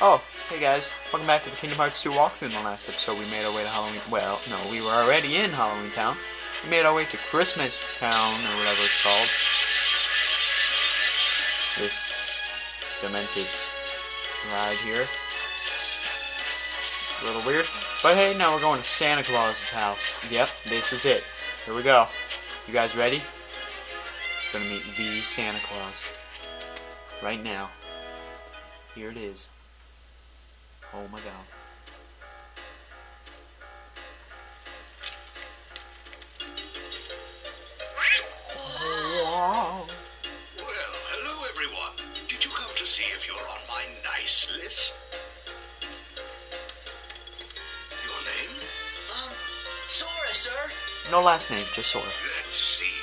Oh, hey guys, welcome back to the Kingdom Hearts 2 walkthrough. In the last episode, we made our way to Halloween. Well, no, we were already in Halloween Town. We made our way to Christmas Town, or whatever it's called. This demented ride here. It's a little weird. But hey, now we're going to Santa Claus's house. Yep, this is it. Here we go. You guys ready? Gonna meet the Santa Claus. Right now. Here it is. Oh my god. Wow. Well, hello everyone. Did you come to see if you're on my nice list? Your name? Um, Sora, sir. No last name, just Sora. Let's see.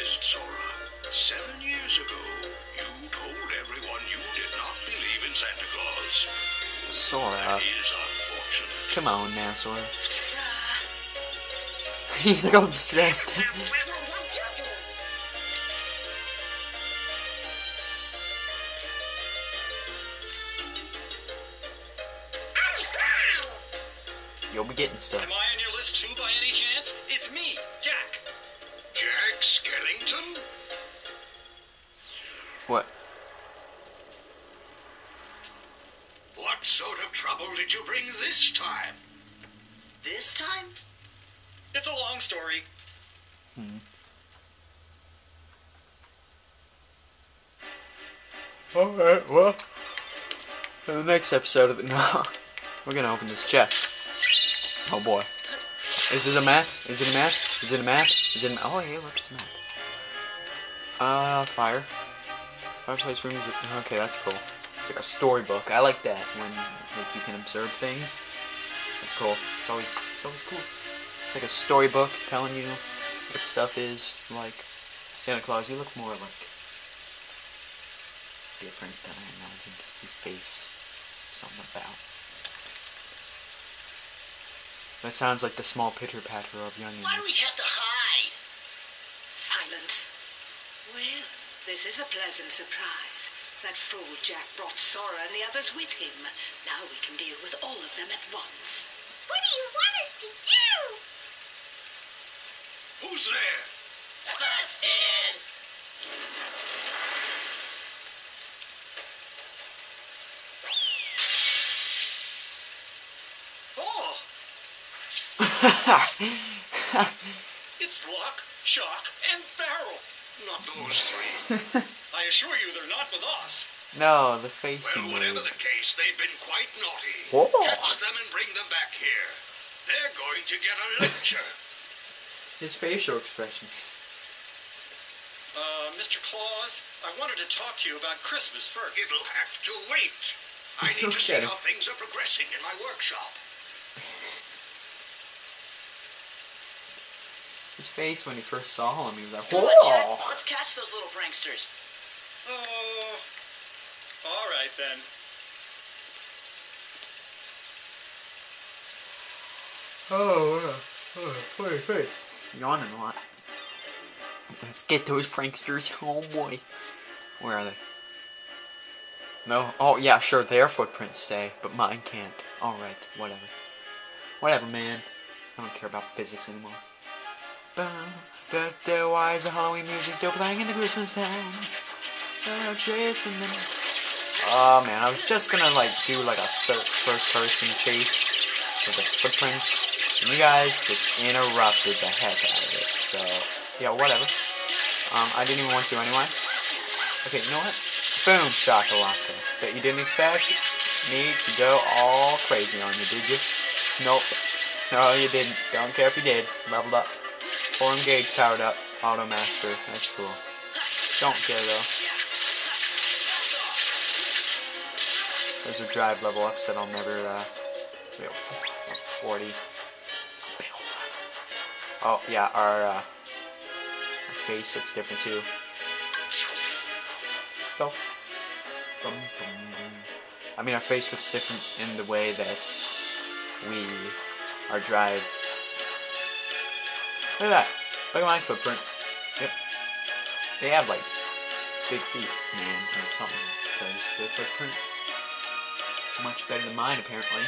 According to my list, Sora, seven years ago, you told everyone you did not believe in Santa Claus. Sora. That is unfortunate. Come on now, Sora. He's like all stressed. You'll be getting Am stuff. What? What sort of trouble did you bring this time? this time? It's a long story. Hmm. Alright, well. For the next episode of the. No. We're gonna open this chest. Oh boy. Is it a map? Is it a map? Is it a map? Is it a map? Oh, hey, look, it's a map. Uh, fire. Fireplace room is. Okay, that's cool. It's like a storybook. I like that when like you can observe things. That's cool. It's always it's always cool. It's like a storybook telling you what stuff is. Like Santa Claus, you look more like different than I imagined. Your face, something about. That sounds like the small pitter patter of young. Why do we have to this is a pleasant surprise. That fool Jack brought Sora and the others with him. Now we can deal with all of them at once. What do you want us to do? Who's there? Busted! Oh, it's Lock, Shock, and Barrel. Not those three. I assure you they're not with us. no, the face Well, he whatever made. the case, they've been quite naughty. Whoa. Catch them and bring them back here. They're going to get a lecture. His facial expressions. Uh, Mr. Claus, I wanted to talk to you about Christmas first. It'll have to wait. I need to see how things are progressing in my workshop. Face when he first saw him, he was like, Come on, Let's catch those little pranksters. Oh, all right then. Oh, oh, funny face. Yawning a lot. Let's get those pranksters. Oh boy. Where are they? No? Oh, yeah, sure, their footprints stay, but mine can't. Alright, whatever. Whatever, man. I don't care about physics anymore. Birthday wise, the Halloween music still playing in the Christmas town. Oh, chasing them. Oh man, I was just gonna like do like a first person chase with the footprints. And you guys just interrupted the heck out of it. So, yeah, whatever. Um, I didn't even want to anyway. Okay, you know what? Boom, shakalaka. That you didn't expect me to go all crazy on you, did you? Nope. No, you didn't. Don't care if you did. Leveled up. Four engage powered up. Auto master. That's cool. Don't care though. Those are drive level ups that I'll never, uh, we have 40. It's a big old one. Oh, yeah, our, uh, our face looks different too. Let's go. I mean, our face looks different in the way that we, our drive. Look at that. Look at my footprint. Yep. They have like big feet, man, or something. Because their footprints much better than mine, apparently.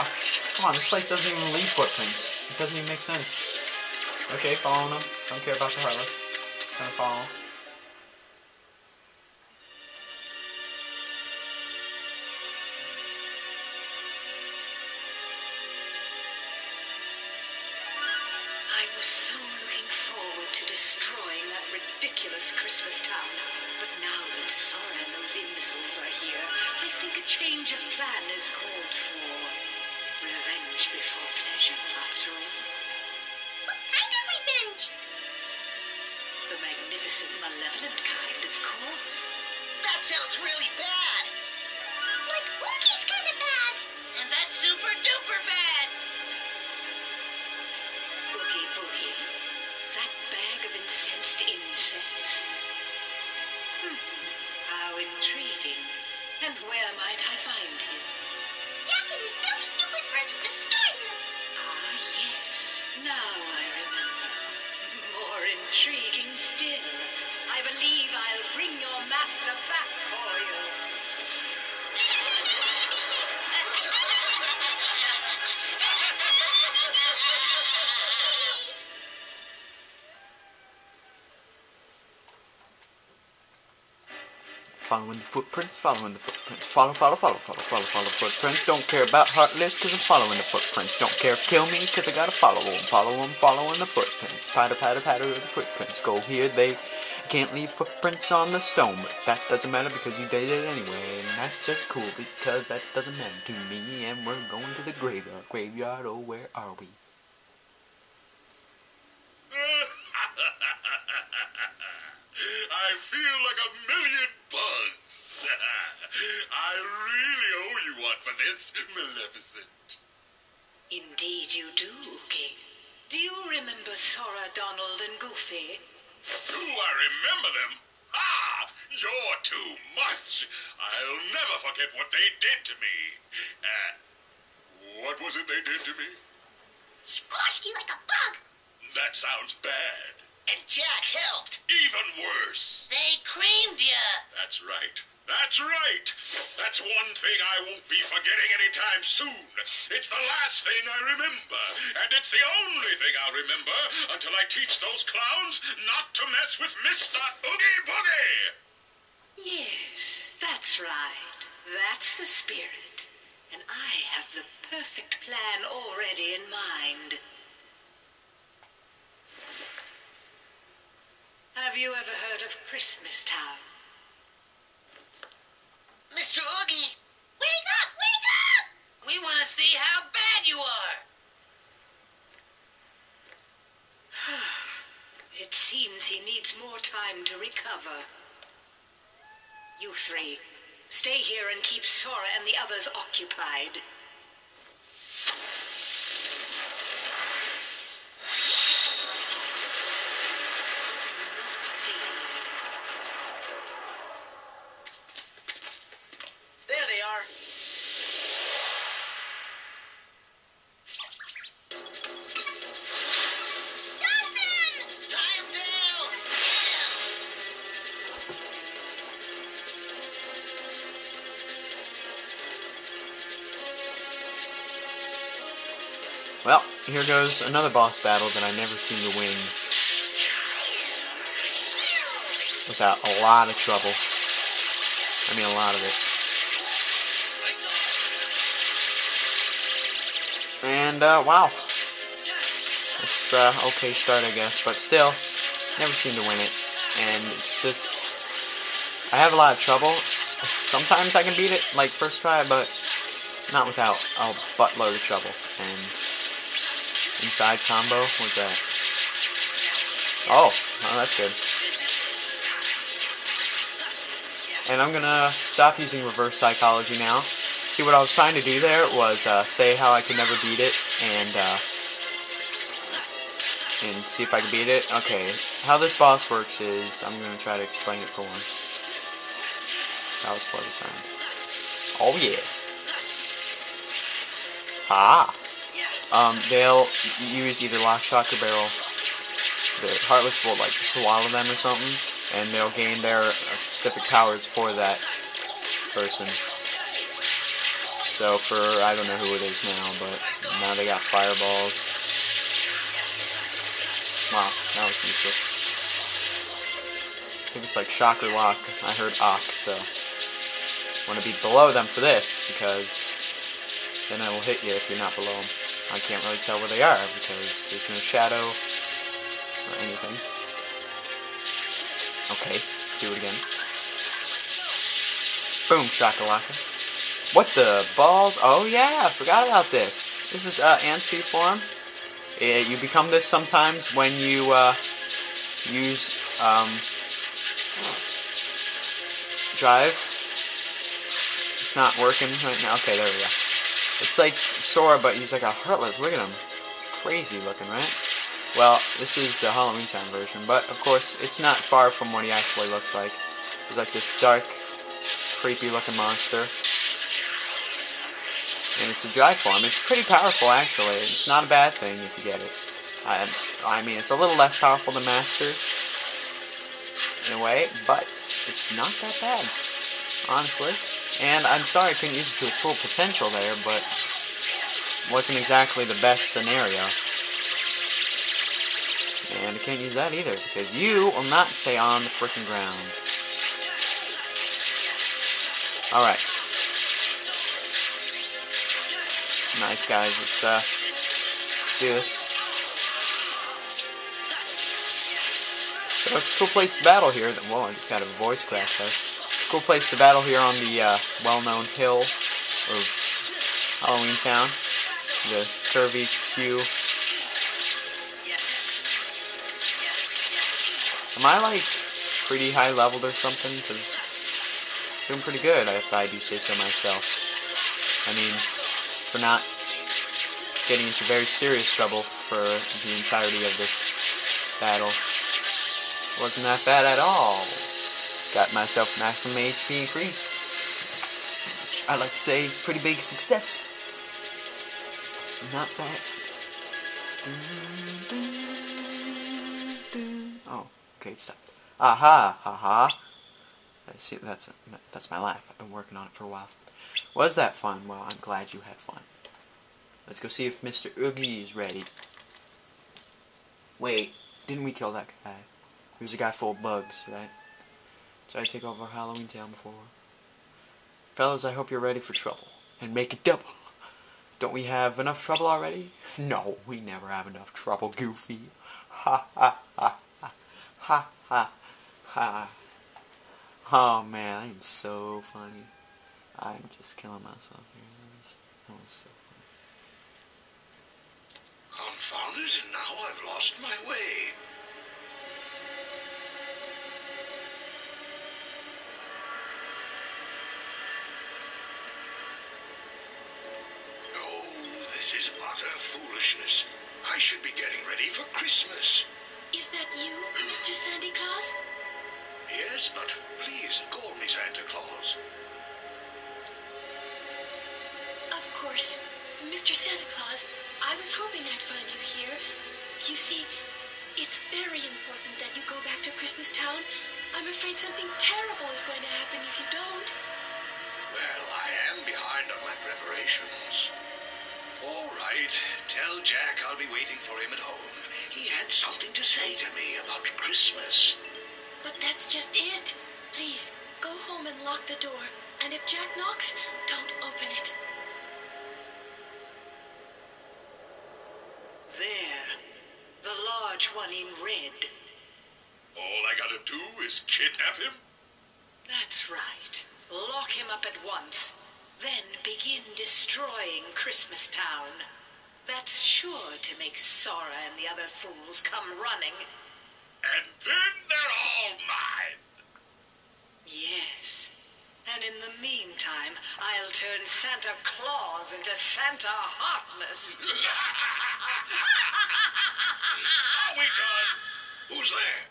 Oh, come on, this place doesn't even leave footprints. It doesn't even make sense. Okay, following them. Don't care about the Heartless. Just gonna follow. Following the footprints, following the footprints. Follow, follow, follow, follow, follow, follow footprints. Don't care about Heartless because I'm following the footprints. Don't care if kill me because I gotta follow them. Follow them, following the footprints. Patter, patter, patter of the footprints. Go here, they can't leave footprints on the stone. But that doesn't matter because you did it anyway. And that's just cool because that doesn't matter to me. And we're going to the graveyard. Graveyard, oh, where are we? I feel like a for this, Maleficent. Indeed you do, Oogie. Do you remember Sora, Donald, and Goofy? Do I remember them? Ah, you're too much. I'll never forget what they did to me. Uh, what was it they did to me? Squashed you like a bug. That sounds bad. And Jack helped. Even worse. They creamed you. That's right. That's right. That's one thing I won't be forgetting anytime soon. It's the last thing I remember. And it's the only thing I'll remember until I teach those clowns not to mess with Mr. Oogie Boogie. Yes, that's right. That's the spirit. And I have the perfect plan already in mind. Have you ever heard of Christmas Town? Mr. Oogie, Wake up! Wake up! we want to see how bad you are. It seems he needs more time to recover. You three, stay here and keep Sora and the others occupied. Here goes another boss battle that I never seem to win without a lot of trouble. I mean, a lot of it. And, uh, wow. It's, uh, okay start, I guess, but still, never seem to win it. And it's just, I have a lot of trouble. Sometimes I can beat it, like, first try, but not without a buttload of trouble. And inside combo, what's that? Oh, oh, that's good. And I'm gonna stop using reverse psychology now. See, what I was trying to do there was uh, say how I could never beat it, and uh, and see if I can beat it. Okay, how this boss works is I'm gonna try to explain it for once. That was part of time. Oh yeah. Ah. Um, they'll use either lock, shock, or barrel the Heartless will like swallow them or something, and they'll gain their uh, specific powers for that person. So for I don't know who it is now, but now they got fireballs. Wow, that was useless. I think it's like shock or lock. I heard ock, so want to be below them for this because then it will hit you if you're not below them. I can't really tell where they are because there's no shadow or anything. Okay, do it again. Boom, shakalaka. What the balls? Oh yeah, I forgot about this. This is uh, Anti form. Eh, you become this sometimes when you uh, use um, drive. It's not working right now. Okay, there we go. It's like Sora, but he's like a heartless. Look at him. It's crazy looking, right? Well, this is the Halloween time version, but of course, it's not far from what he actually looks like. He's like this dark, creepy looking monster. And it's a dry form. It's pretty powerful, actually. It's not a bad thing if you get it. I, I mean, it's a little less powerful than Master, in a way, but it's not that bad, honestly. And I'm sorry I couldn't use it to its full potential there, but wasn't exactly the best scenario. And I can't use that either, because you will not stay on the freaking ground. Alright. Nice, guys. Let's, uh, let's do this. So it's a cool place to battle here. Whoa, I just got a voice crack there. Cool place to battle here on the uh, well-known hill of Halloween Town. The curvy Q. Am I like pretty high leveled or something? Because doing pretty good if I do say so myself. I mean, for not getting into very serious trouble for the entirety of this battle. Wasn't that bad at all. Got myself maximum HP increased. Which I like to say is pretty big success. Not bad. Oh, okay, stop. Aha, haha. I see that's that's my laugh. I've been working on it for a while. Was that fun? Well, I'm glad you had fun. Let's go see if Mr. Oogie is ready. Wait, didn't we kill that guy? He was a guy full of bugs, right? Did I take over Halloween Town before? Fellas, I hope you're ready for trouble. And make it double. Don't we have enough trouble already? No, we never have enough trouble, Goofy. Ha ha ha ha. Ha ha ha. Oh man, I am so funny. I'm just killing myself here. That was, that was so funny. Confound it, and now I've lost my way. Oh, this is utter foolishness. I should be getting ready for Christmas. Is that you, Mr. Santa Claus? Yes, but please call me Santa Claus. Of course. Mr. Santa Claus, I was hoping I'd find you here. You see, it's very important that you go back to Christmas Town. I'm afraid something terrible is going to happen if you don't. Well, I am behind on my preparations. All right, tell Jack I'll be waiting for him at home. He had something to say to me about Christmas. But that's just it. Please, go home and lock the door. And if Jack knocks, don't open it. There. The large one in red. All I gotta do is kidnap him? That's right. Lock him up at once. Begin destroying Christmas Town. That's sure to make Sora and the other fools come running. And then they're all mine. Yes. And in the meantime, I'll turn Santa Claus into Santa Heartless. Are we done? Who's there?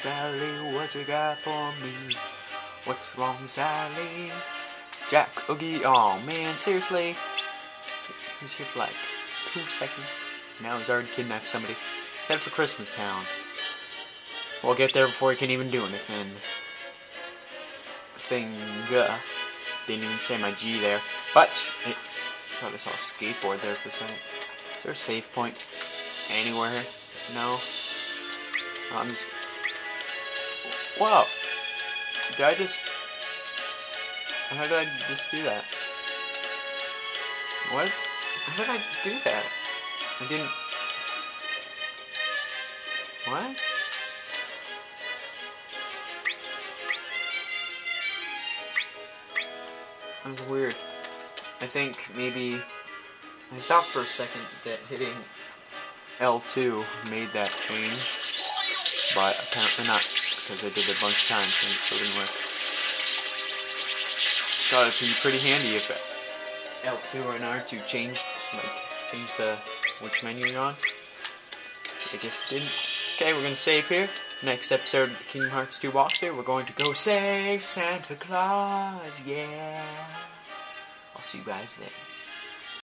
Sally, what you got for me? What's wrong, Sally? Jack, Oogie, oh man, seriously? He was here for like two seconds. Now he's already kidnapped somebody. He's headed for Christmas Town. We'll get there before he can even do anything. Thing. Uh, didn't even say my G there. But, I thought I saw a skateboard there for a second. Is there a save point anywhere? No? I'm just... Wow. Did I just... How did I just do that? What? How did I do that? I didn't... What? That was weird. I think maybe... I thought for a second that hitting L2 made that change, but apparently not, because I did a bunch of times and it still didn't work. Thought it'd be pretty handy if L2 or an R2 changed, like, changed the, which menu you're on. I guess it didn't. Okay, we're gonna save here. Next episode of the Kingdom Hearts 2 walkthrough, we're going to go save Santa Claus, yeah. I'll see you guys then.